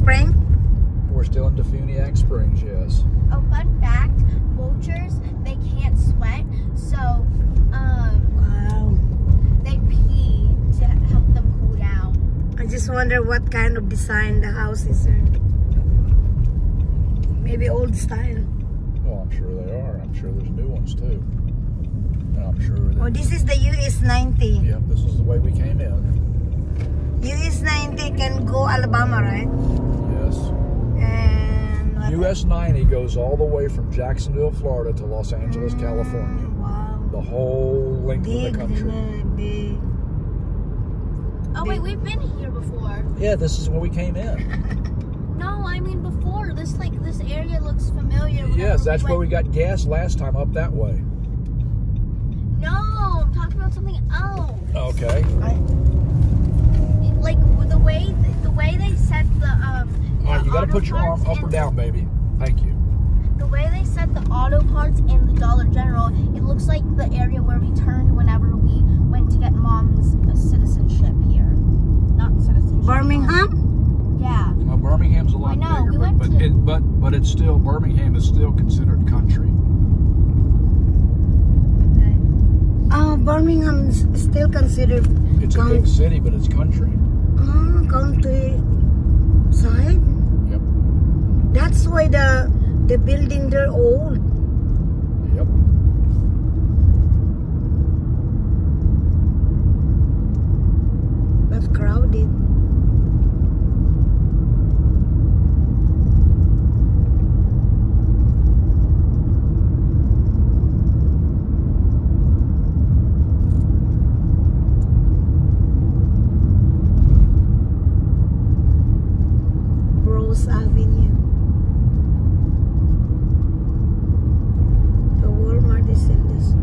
Spring? We're still in Defuniak Springs, yes. Oh, fun fact: vultures they can't sweat, so um, Wow. they pee to help them cool down. I just wonder what kind of design the house is. Sir. Maybe old style. Well, I'm sure they are. I'm sure there's new ones too. And I'm sure. Oh, this is the US 90. Yep, this is the way we came in. US 90 can go Alabama, right? Yes. And what US 90 goes all the way from Jacksonville, Florida to Los Angeles, California. Wow. The whole length Big, of the country. big. Oh wait, we've been here before. Yeah, this is where we came in. No, I mean before. This like this area looks familiar. yes, that's where we got gas last time up that way. No, I'm talking about something else. Okay. Like the way the way they set the um. All right, the you got to auto put your arm up or down, baby. Thank you. The way they set the auto parts in the Dollar General, it looks like the area where we turned whenever we went to get mom's uh, citizenship here. Not citizenship. Birmingham? Yeah. Well, Birmingham's a lot I know, bigger, we but went but, to- it, but but it's still Birmingham is still considered country. Okay. Oh, Birmingham is still considered It's a big city, but it's country. oh, country side. That's why the the building they're old. Yep. That's crowded. Rose Avenue. The Walmart is in this.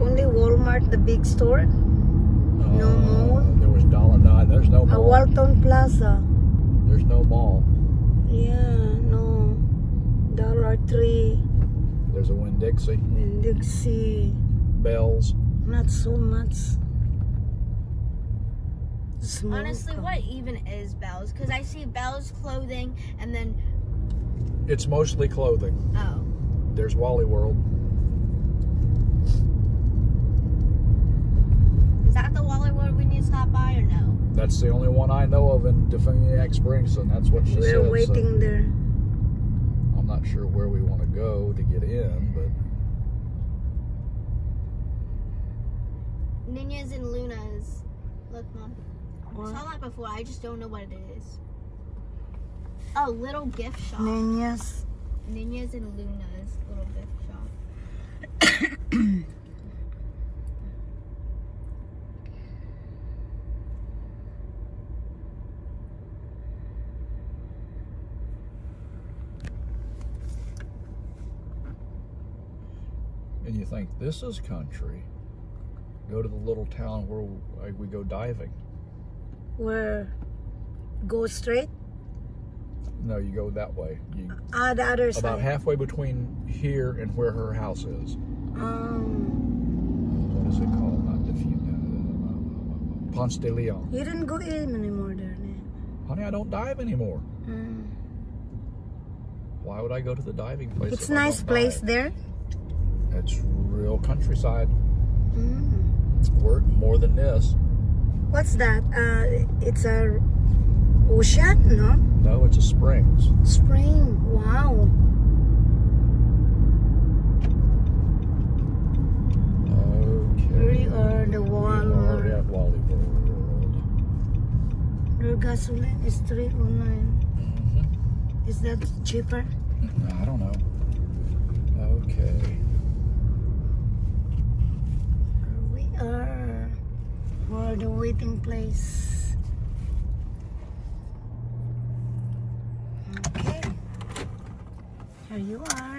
Only Walmart, the big store. No Uh, mall? There was Dollar Nine. There's no A mall. Walton Plaza. There's no mall. Yeah, no. Dollar Tree, There's a Winn Dixie. and Dixie. Bealls. Not so much. Small Honestly, co- what even is Bealls? Because I see Bealls clothing and then It's mostly clothing. oh. There's Wally World. Is that the Wally World we need to stop by or no? That's the only one I know of in Defuniak Springs, and that's what she We're said. so waiting there. I'm not sure where we want to go to get in, but Ninjas and Lunas. Look, mom. I saw that before. I just don't know what it is. Oh, little gift shop. Niñas. Ninjas and Lunas little gift shop. And you think this is country. Go to the little town where like, we go diving. Where go straight? No, you go that way. You, Ah, the other side. about halfway between here and where her house is. Um, What is it called? Not Defuniak. Ponce de Leon. you didn't go in anymore there. Honey, I don't dive anymore. Mm. Why would I go to the diving place? It's I nice place dive? there. It's real countryside. Mm. We're more than this. What's that? Uh, it's a ocean, no? No, it's a springs. Spring. Wow. Okay. We are the We are at Wally World. Their gasoline is 309. Mhm. Is that cheaper? I don't know. Okay. We are for the waiting place. Okay. Here you are.